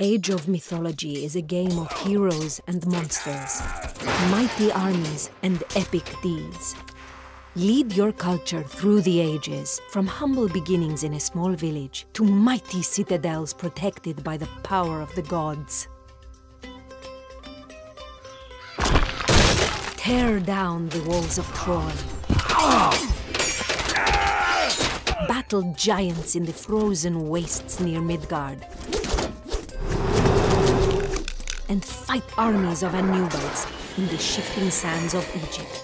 Age of Mythology is a game of heroes and monsters, mighty armies and epic deeds. Lead your culture through the ages, from humble beginnings in a small village to mighty citadels protected by the power of the gods. Tear down the walls of Troy. Battle giants in the frozen wastes near Midgard. And fight armies of Anubites in the shifting sands of Egypt.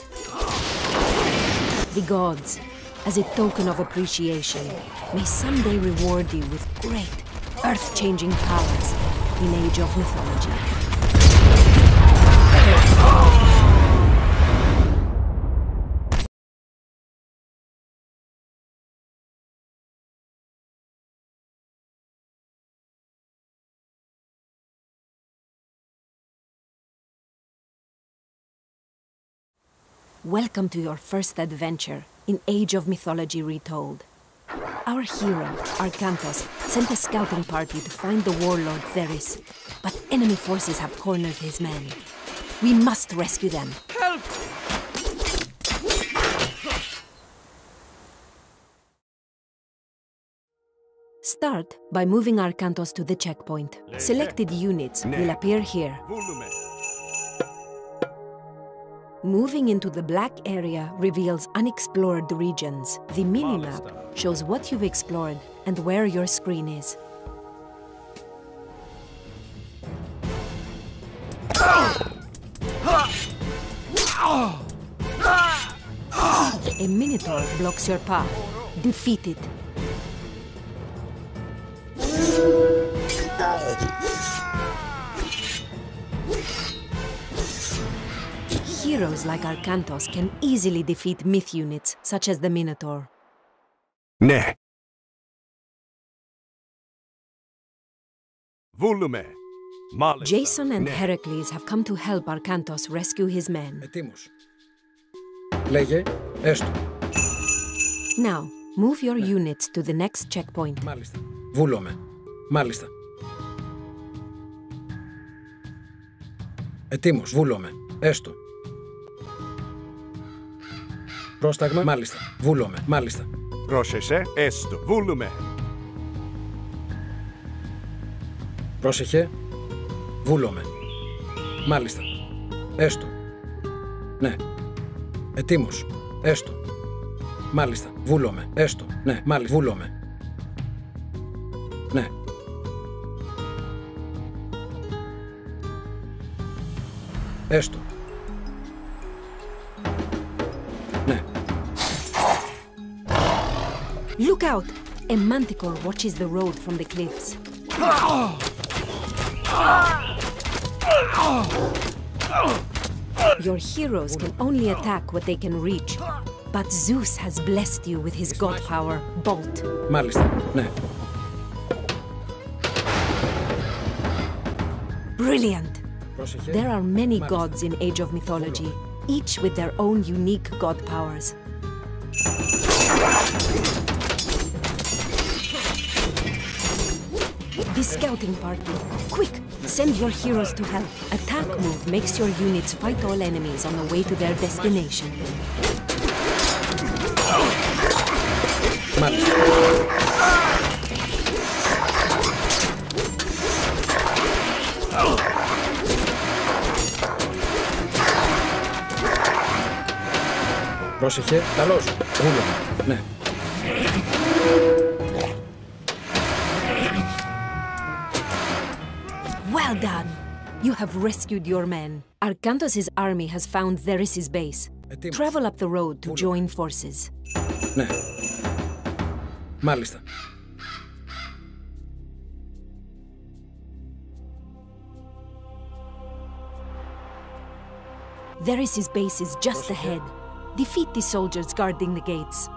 The gods, as a token of appreciation, may someday reward you with great, earth-changing powers in Age of Mythology. Welcome to your first adventure in Age of Mythology Retold. Our hero, Arkantos, sent a scouting party to find the warlord Theris, but enemy forces have cornered his men. We must rescue them. Help! Start by moving Arkantos to the checkpoint. Selected units will appear here. Moving into the black area reveals unexplored regions. The minimap shows what you've explored and where your screen is. A Minotaur blocks your path. Defeat it. Heroes like Arkantos can easily defeat myth units, such as the Minotaur. Ne. Volume. Jason and Heracles have come to help Arkantos rescue his men. Λέγε, Esto. Now, move your units to the next checkpoint. Malista. Volume. Malista. Ετοίμος, βούλωμε. Έστω. Πρόσταγμα. Μάλιστα. Βούλομαι. Μάλιστα. Πρόσεχε. Έστω. Volume. Πρόσεχε. Βούλομαι. Μάλιστα. Έστω. Ναι. Ετοίμος. Έστω. Μάλιστα. Βούλομαι. Έστω. Ναι. Μάλιστα. Βούλομαι. Ναι. Έστω. Look out! A manticore watches the road from the cliffs. Your heroes can only attack what they can reach. But Zeus has blessed you with his god power, Bolt. Μάλιστα. Ναι. Brilliant! Πρόσεχε. There are many Μάλιστα. gods in Age of Mythology, each with their own unique god powers. The scouting party. Quick, send your heroes to help. Attack move makes your units fight all enemies on the way to their destination. Μάλιστα. Πρόσεχε. Καλώς. Βούλομαι. Ναι. Well done. You have rescued your men. Arkantos' army has found Theris's base. Travel up the road to join forces. Ναι. Μάλιστα. Theris's base is just ahead. Defeat the soldiers guarding the gates.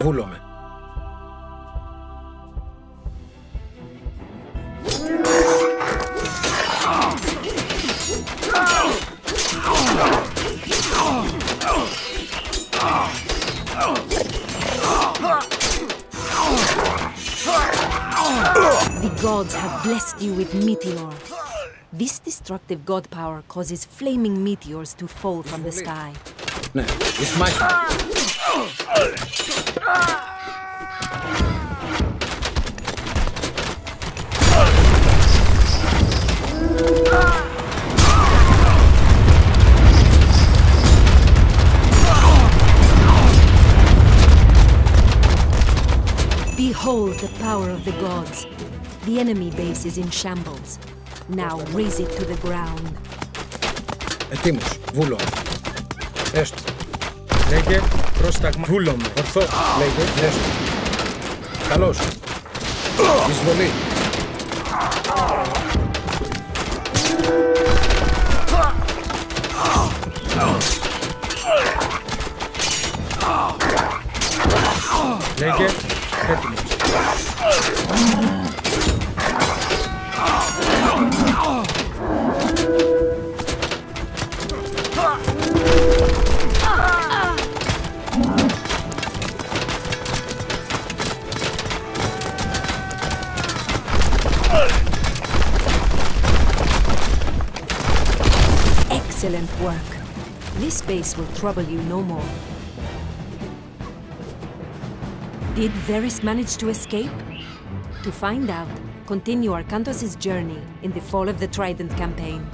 Βούλομαι. The gods have blessed you with meteor. This destructive god power causes flaming meteors to fall from the sky. No, it's my. Behold the power of the gods. The enemy base is in shambles. Now raze it to the ground. Ετοίμος, βούλο. Έστω. Λέγε, πρόσταγμα. Βούλο μου, ορθό. Λέγε, έστω. Καλώς. Εισβολή. Λέγε, έτοιμος. Work. This base will trouble you no more. Did Varys manage to escape? To find out, continue Arkantos' journey in the Fall of the Trident campaign.